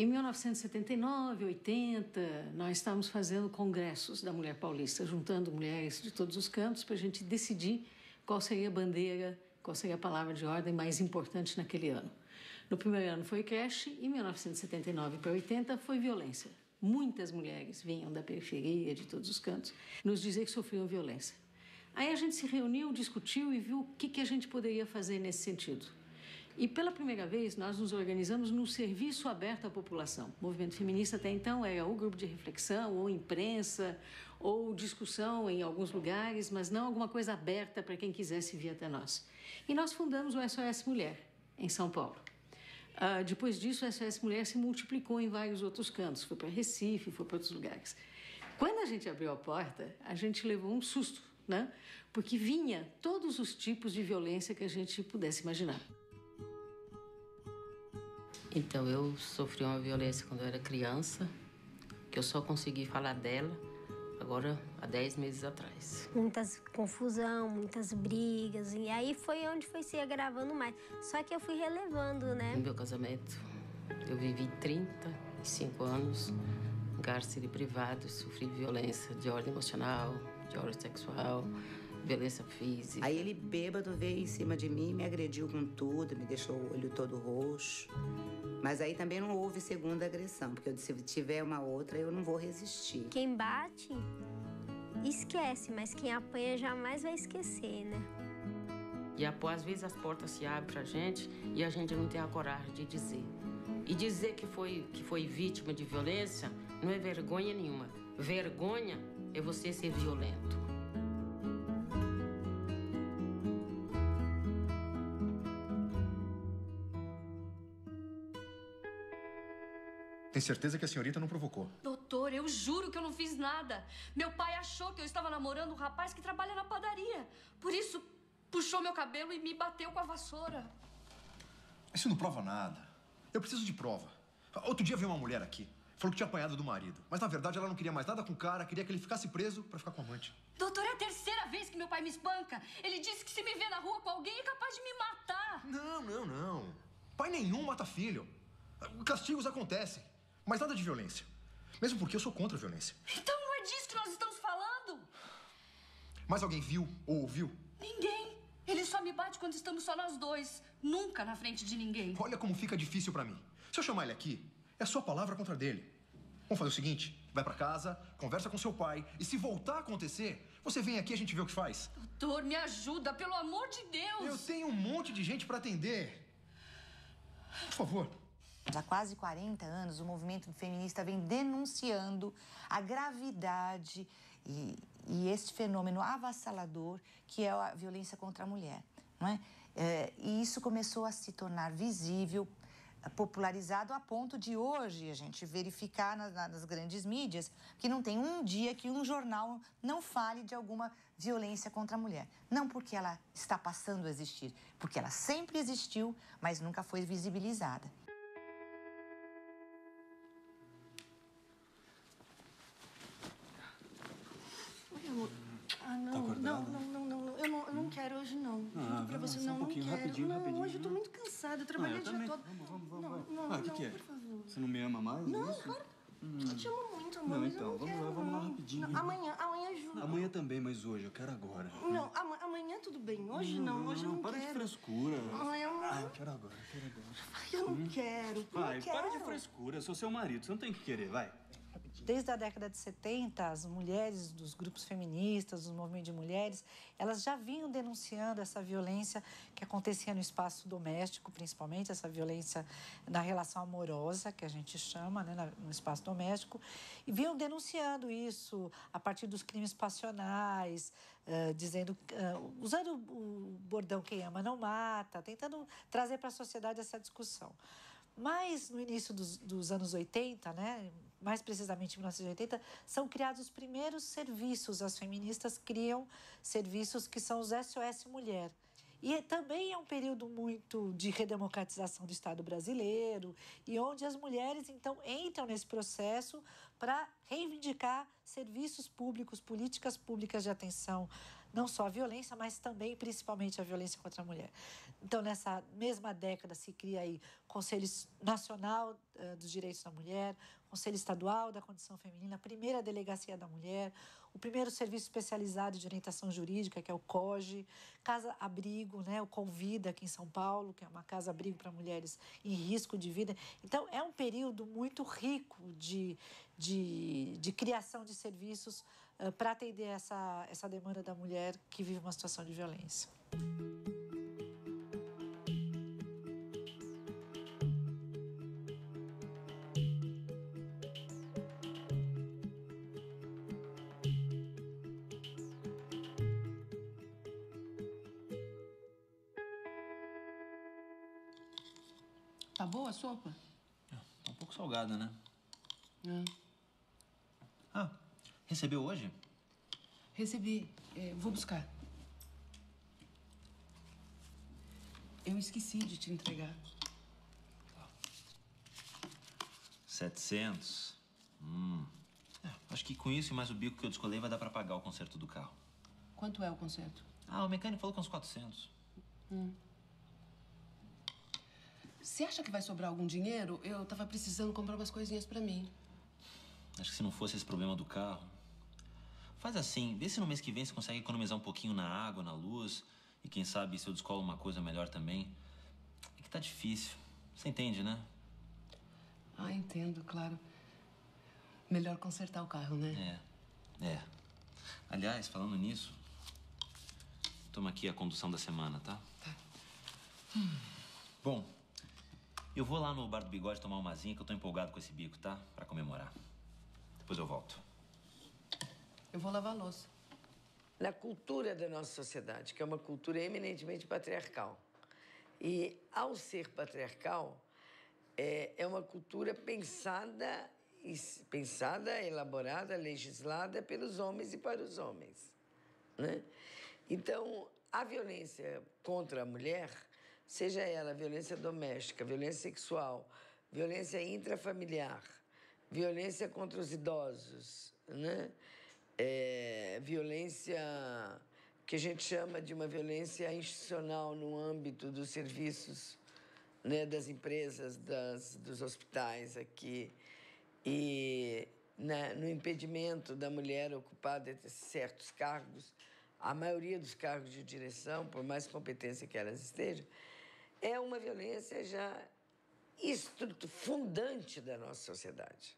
Em 1979, 80, nós estávamos fazendo congressos da mulher paulista, juntando mulheres de todos os cantos para a gente decidir qual seria a bandeira, qual seria a palavra de ordem mais importante naquele ano. No primeiro ano foi creche, em 1979 para 80 foi violência. Muitas mulheres vinham da periferia, de todos os cantos, nos dizer que sofriam violência. Aí a gente se reuniu, discutiu e viu o que, que a gente poderia fazer nesse sentido. E pela primeira vez nós nos organizamos num serviço aberto à população. O movimento feminista até então era ou grupo de reflexão, ou imprensa, ou discussão em alguns lugares, mas não alguma coisa aberta para quem quisesse vir até nós. E nós fundamos o SOS Mulher, em São Paulo. Uh, depois disso, o SOS Mulher se multiplicou em vários outros cantos, foi para Recife, foi para outros lugares. Quando a gente abriu a porta, a gente levou um susto, né? Porque vinha todos os tipos de violência que a gente pudesse imaginar. Então, eu sofri uma violência quando eu era criança, que eu só consegui falar dela agora há 10 meses atrás. Muitas confusão, muitas brigas, e aí foi onde foi se agravando mais. Só que eu fui relevando, né? No meu casamento, eu vivi 35 anos em cárcere privado, sofri violência de ordem emocional, de ordem sexual, violência física. Aí ele bêbado veio em cima de mim, me agrediu com tudo, me deixou o olho todo roxo. Mas aí também não houve segunda agressão, porque eu disse, se tiver uma outra, eu não vou resistir. Quem bate, esquece, mas quem apanha jamais vai esquecer, né? E às vezes as portas se abrem pra gente e a gente não tem a coragem de dizer. E dizer que foi, que foi vítima de violência não é vergonha nenhuma. Vergonha é você ser violento. Tem certeza que a senhorita não provocou? Doutor, eu juro que eu não fiz nada. Meu pai achou que eu estava namorando um rapaz que trabalha na padaria. Por isso, puxou meu cabelo e me bateu com a vassoura. Isso não prova nada. Eu preciso de prova. Outro dia veio uma mulher aqui. Falou que tinha apanhado do marido. Mas na verdade ela não queria mais nada com o cara, queria que ele ficasse preso para ficar com a amante. Doutor, é a terceira vez que meu pai me espanca. Ele disse que se me vê na rua com alguém é capaz de me matar. Não, não, não. Pai nenhum mata filho. Castigos acontecem. Mas nada de violência. Mesmo porque eu sou contra a violência. Então não é disso que nós estamos falando? Mas alguém viu ou ouviu? Ninguém. Ele só me bate quando estamos só nós dois. Nunca na frente de ninguém. Olha como fica difícil para mim. Se eu chamar ele aqui, é sua palavra contra dele. Vamos fazer o seguinte: vai para casa, conversa com seu pai, e se voltar a acontecer, você vem aqui e a gente vê o que faz. Doutor, me ajuda, pelo amor de Deus! Eu tenho um monte de gente para atender. Por favor. Há quase 40 anos, o movimento feminista vem denunciando a gravidade e, e este fenômeno avassalador que é a violência contra a mulher. Não é? é e isso começou a se tornar visível, popularizado a ponto de hoje a gente verificar nas, nas, grandes mídias que não tem um dia que um jornal não fale de alguma violência contra a mulher. Não porque ela está passando a existir, porque ela sempre existiu, mas nunca foi visibilizada. Não quero. Rapidinho, não, rapidinho. hoje eu tô muito cansada. Eu trabalhei ah, eu o dia também. todo. Vamos, vamos, vamos. Não, não, ah, o que, não, que é? por favor. Você não me ama mais? Não, isso? claro. Hum. Eu te amo muito, amor. Não, mas então, vamos quero, lá, vamos lá rapidinho. Não, amanhã, amanhã juro. Amanhã também, mas hoje, eu quero agora. Não, ama, amanhã tudo bem. Hoje não, hoje eu não para quero. de frescura. Ai, eu não... Ah, eu quero agora, eu quero agora. Ai, eu não hum. quero, quero. para de frescura, eu sou seu marido, você não tem que querer, vai. Desde a década de 70, as mulheres dos grupos feministas, dos movimentos de mulheres, elas já vinham denunciando essa violência que acontecia no espaço doméstico, principalmente essa violência na relação amorosa, que a gente chama, né, no espaço doméstico, e vinham denunciando isso a partir dos crimes passionais, uh, dizendo, uh, usando o bordão quem ama não mata, tentando trazer para a sociedade essa discussão. Mas no início dos, dos, anos 80, né, mais precisamente em 1980, são criados os primeiros serviços. As feministas criam serviços que são os SOS Mulher. E também é um período muito de redemocratização do Estado brasileiro e onde as mulheres então entram nesse processo para reivindicar serviços públicos, políticas públicas de atenção não só a violência, mas também, principalmente, a violência contra a mulher. Então, nessa mesma década, se cria aí Conselho Nacional uh, dos Direitos da Mulher, Conselho Estadual da Condição Feminina, a primeira Delegacia da Mulher, o primeiro Serviço Especializado de Orientação Jurídica, que é o COGE, Casa Abrigo, né, o Convida, aqui em São Paulo, que é uma casa abrigo para mulheres em risco de vida. Então, é um período muito rico de, de, de criação de serviços uh, para atender essa, essa demanda da mulher que vive uma situação de violência. Tá boa a sopa? Tá um pouco salgada, né? É. Ah, recebeu hoje? Recebi. É, vou buscar. Eu esqueci de te entregar. 700. Hum. É, acho que com isso e mais o bico que eu descolei vai dar pra pagar o conserto do carro. Quanto é o conserto? Ah, o mecânico falou que uns 400. Hum. Você acha que vai sobrar algum dinheiro? Eu tava precisando comprar umas coisinhas pra mim. Acho que se não fosse esse problema do carro. Faz assim, vê se no mês que vem você consegue economizar um pouquinho na água, na luz. E quem sabe se eu descolo uma coisa melhor também. É que tá difícil. Você entende, né? Ah, entendo, claro. Melhor consertar o carro, né? É. É. Aliás, falando nisso, toma aqui a condução da semana, tá? Tá. Hum. Bom, eu vou lá no bar do bigode tomar uma zinha que eu tô empolgado com esse bico, tá? Pra comemorar. Depois eu volto. Eu vou lavar a louça. Na cultura da nossa sociedade, que é uma cultura eminentemente patriarcal. E, ao ser patriarcal, é, é uma cultura pensada, pensada, elaborada, legislada pelos homens e para os homens. Né? Então, a violência contra a mulher seja ela violência doméstica, violência sexual, violência intrafamiliar, violência contra os idosos, né? É, violência que a gente chama de uma violência institucional no âmbito dos serviços, né, das empresas, das, dos hospitais aqui, e né, no impedimento da mulher ocupar certos cargos, a maioria dos cargos de direção, por mais competência que elas estejam, é uma violência já fundante da nossa sociedade.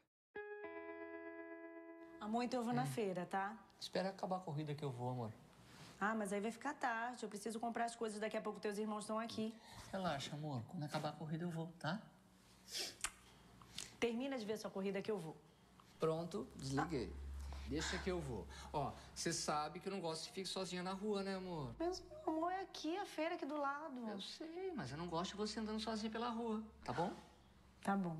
Amor, então eu vou na feira, tá? Espera acabar a corrida que eu vou, amor. Ah, mas aí vai ficar tarde. Eu preciso comprar as coisas. Daqui a pouco teus irmãos estão aqui. Relaxa, amor. Quando acabar a corrida eu vou, tá? Termina de ver sua corrida que eu vou. Pronto, desliguei. Ah. Deixa que eu vou. Ó, você sabe que eu não gosto de ficar sozinha na rua, né, amor? Mas, amor, é aqui, a feira aqui do lado. Eu sei, mas eu não gosto de você andando sozinha pela rua, tá bom? Tá bom.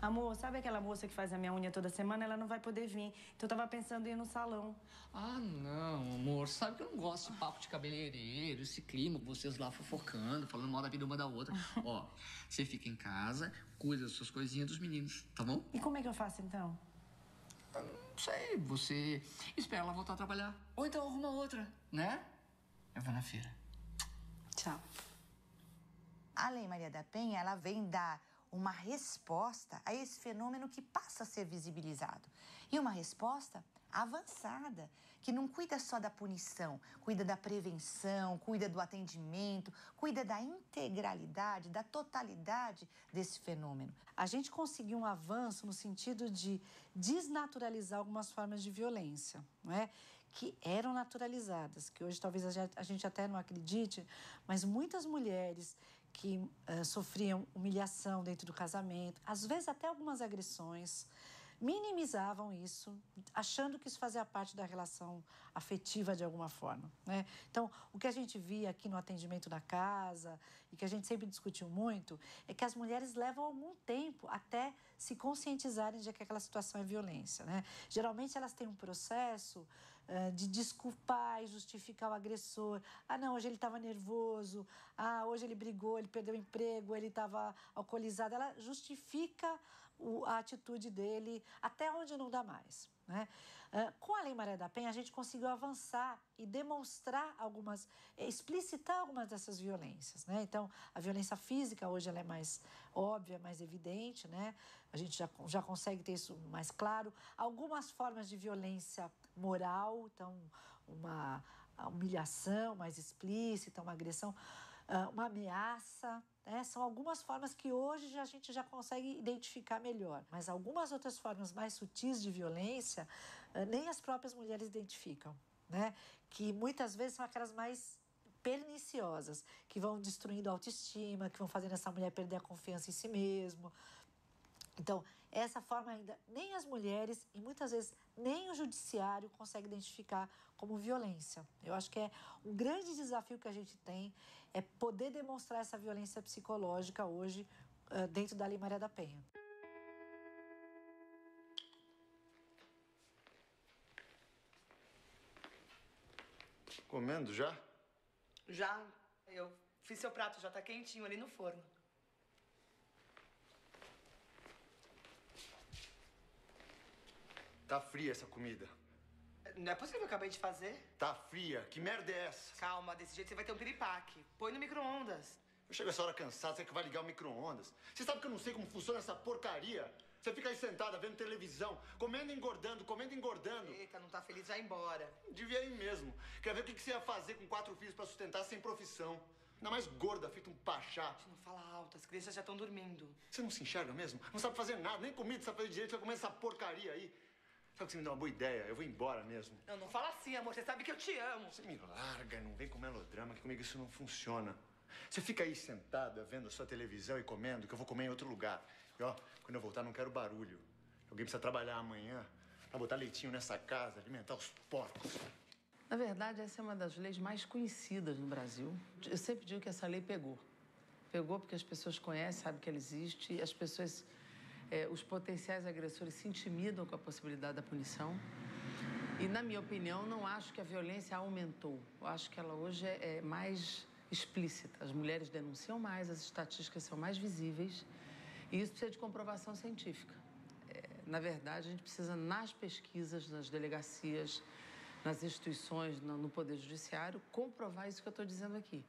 Amor, sabe aquela moça que faz a minha unha toda semana? Ela não vai poder vir. Então eu tava pensando em ir no salão. Ah, não, amor. Sabe que eu não gosto de papo de cabeleireiro, esse clima, vocês lá fofocando, falando mal da vida uma da outra. Ó, você fica em casa, cuida das suas coisinhas dos meninos, tá bom? E como é que eu faço então? Não sei, você espera ela voltar a trabalhar. Ou então arruma outra, né? Eu vou na feira. Tchau. A Lei Maria da Penha, ela vem dar uma resposta a esse fenômeno que passa a ser visibilizado. E uma resposta avançada, que não cuida só da punição, cuida da prevenção, cuida do atendimento, cuida da integralidade, da totalidade desse fenômeno. A gente conseguiu um avanço no sentido de desnaturalizar algumas formas de violência, não é? que eram naturalizadas, que hoje talvez a gente até não acredite, mas muitas mulheres que uh, sofriam humilhação dentro do casamento, às vezes até algumas agressões, minimizavam isso, achando que isso fazia parte da relação afetiva de alguma forma. Né? Então, o que a gente via aqui no atendimento da casa e que a gente sempre discutiu muito é que as mulheres levam algum tempo até se conscientizarem de que aquela situação é violência. Né? Geralmente, elas têm um processo uh, de desculpar e justificar o agressor. Ah, não, hoje ele estava nervoso. Ah, hoje ele brigou, ele perdeu o emprego, ele estava alcoolizado. Ela justifica o, a atitude dele até onde não dá mais. Né? Uh, com a Lei Maria da Penha, a gente conseguiu avançar e demonstrar algumas, explicitar algumas dessas violências. Né? Então, a violência física hoje ela é mais óbvia, mais evidente, né? a gente já, já consegue ter isso mais claro. Algumas formas de violência moral, então, uma humilhação mais explícita, uma agressão, uh, uma ameaça. Né? São algumas formas que hoje a gente já consegue identificar melhor. Mas algumas outras formas mais sutis de violência, uh, nem as próprias mulheres identificam. Né? Que muitas vezes são aquelas mais perniciosas, que vão destruindo a autoestima, que vão fazendo essa mulher perder a confiança em si mesmo. Então, essa forma ainda nem as mulheres e muitas vezes nem o judiciário consegue identificar como violência. Eu acho que é um grande desafio que a gente tem é poder demonstrar essa violência psicológica hoje uh, dentro da Lei Maria da Penha. Comendo já? Já. Eu fiz seu prato, já tá quentinho ali no forno. Tá fria essa comida. Não é possível, eu acabei de fazer. Tá fria? Que merda é essa? Calma, desse jeito você vai ter um piripaque. Põe no micro-ondas. Eu chego essa hora cansado, você que vai ligar o micro-ondas. Você sabe que eu não sei como funciona essa porcaria? Você fica aí sentada vendo televisão, comendo e engordando, comendo e engordando. Eita, não tá feliz, vai embora. Devia ir mesmo. Quer ver o que você ia fazer com quatro filhos para sustentar sem profissão? Ainda mais gorda, feito um pachá. Não fala alto, as crianças já estão dormindo. Você não se enxerga mesmo? Não sabe fazer nada, nem comida sabe fazer direito, vai comer essa porcaria aí. Sabe que você me deu uma boa ideia? Eu vou embora mesmo. Não, não fala assim, amor. Você sabe que eu te amo. Você me larga, não vem com melodrama, que comigo isso não funciona. Você fica aí sentada, vendo a sua televisão e comendo, que eu vou comer em outro lugar. E ó, quando eu voltar, não quero barulho. Alguém precisa trabalhar amanhã pra botar leitinho nessa casa, alimentar os porcos. Na verdade, essa é uma das leis mais conhecidas no Brasil. Eu sempre digo que essa lei pegou. Pegou porque as pessoas conhecem, sabem que ela existe, e as pessoas é, os potenciais agressores se intimidam com a possibilidade da punição. E, na minha opinião, não acho que a violência aumentou. Eu acho que ela hoje é, é mais explícita. As mulheres denunciam mais, as estatísticas são mais visíveis. E isso precisa de comprovação científica. É, na verdade, a gente precisa, nas pesquisas, nas delegacias, nas instituições, no, no Poder Judiciário, comprovar isso que eu estou dizendo aqui.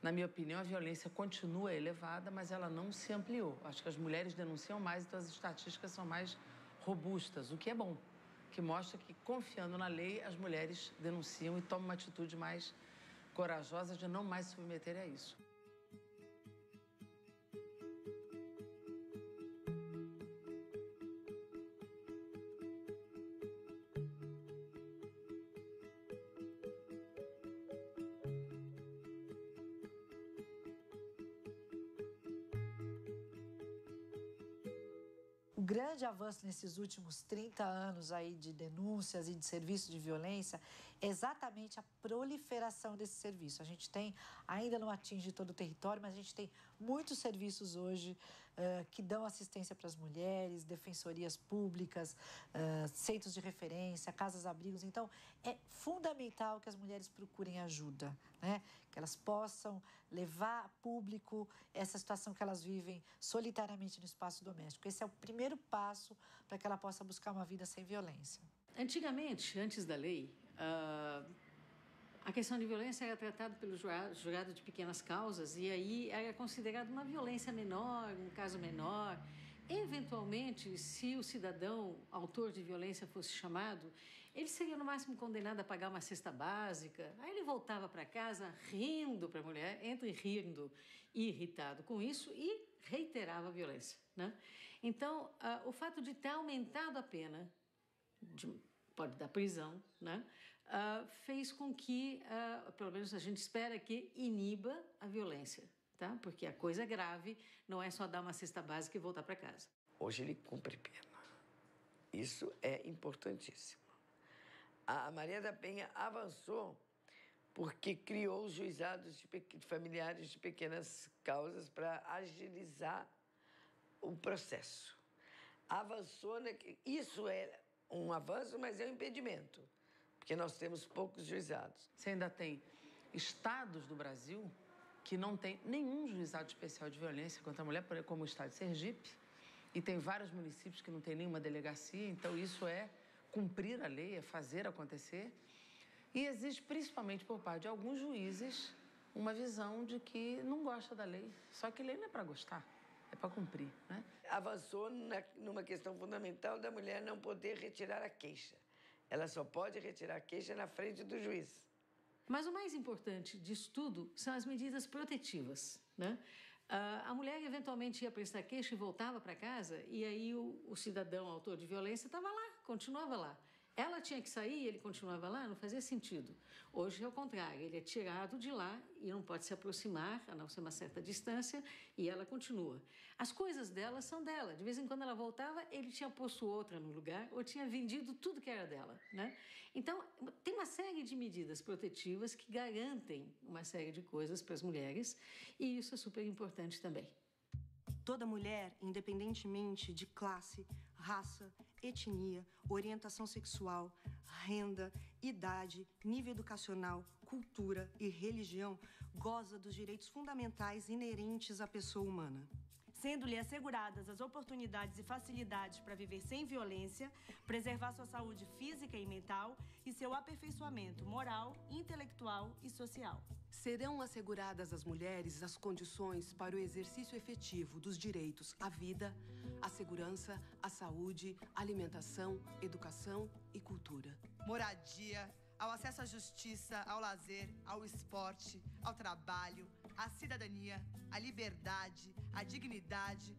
Na minha opinião, a violência continua elevada, mas ela não se ampliou. Acho que as mulheres denunciam mais, então as estatísticas são mais robustas, o que é bom, que mostra que, confiando na lei, as mulheres denunciam e tomam uma atitude mais corajosa de não mais se submeter a isso. Grande avanço nesses últimos 30 anos aí de denúncias e de serviços de violência exatamente a proliferação desse serviço. A gente tem, ainda não atinge todo o território, mas a gente tem muitos serviços hoje uh, que dão assistência para as mulheres, defensorias públicas, uh, centros de referência, casas-abrigos. Então, é fundamental que as mulheres procurem ajuda, né? que elas possam levar a público essa situação que elas vivem solitariamente no espaço doméstico. Esse é o primeiro passo para que ela possa buscar uma vida sem violência. Antigamente, antes da lei, uh, a questão de violência era tratada pelo jurado de pequenas causas e aí era considerado uma violência menor, um caso menor. Eventualmente, se o cidadão autor de violência fosse chamado, ele seria no máximo condenado a pagar uma cesta básica. Aí ele voltava para casa rindo para a mulher, entre rindo e irritado com isso, e reiterava a violência. Né? Então, uh, o fato de ter aumentado a pena, de, pode dar prisão, né? Uh, fez com que, uh, pelo menos a gente espera que iniba a violência, tá? Porque a coisa grave não é só dar uma cesta básica e voltar para casa. Hoje ele cumpre pena. Isso é importantíssimo. A Maria da Penha avançou porque criou os juizados de familiares de pequenas causas para agilizar o processo. Avançou, né? isso é um avanço, mas é um impedimento, porque nós temos poucos juizados. Você ainda tem estados do Brasil que não tem nenhum juizado especial de violência contra a mulher, como o estado de Sergipe, e tem vários municípios que não tem nenhuma delegacia, então isso é cumprir a lei, é fazer acontecer. E existe, principalmente por parte de alguns juízes, uma visão de que não gosta da lei. Só que lei não é para gostar, é para cumprir. Né? Avançou na, numa questão fundamental da mulher não poder retirar a queixa. Ela só pode retirar a queixa na frente do juiz. Mas o mais importante disso tudo são as medidas protetivas. Né? a mulher eventualmente ia prestar queixa e voltava para casa, e aí o, o cidadão autor de violência estava lá, continuava lá. Ela tinha que sair e ele continuava lá, não fazia sentido. Hoje é o contrário, ele é tirado de lá e não pode se aproximar, a não ser uma certa distância, e ela continua. As coisas dela são dela. De vez em quando ela voltava, ele tinha posto outra no lugar ou tinha vendido tudo que era dela. Né? Então, tem uma série de medidas protetivas que garantem uma série de coisas para as mulheres, e isso é super importante também. Toda mulher, independentemente de classe, raça, etnia, orientação sexual, renda, idade, nível educacional, cultura e religião, goza dos direitos fundamentais inerentes à pessoa humana sendo-lhe asseguradas as oportunidades e facilidades para viver sem violência, preservar sua saúde física e mental e seu aperfeiçoamento moral, intelectual e social. Serão asseguradas às mulheres as condições para o exercício efetivo dos direitos à vida, à segurança, à saúde, alimentação, educação e cultura. Moradia, ao acesso à justiça, ao lazer, ao esporte, ao trabalho, à cidadania, à liberdade, à dignidade,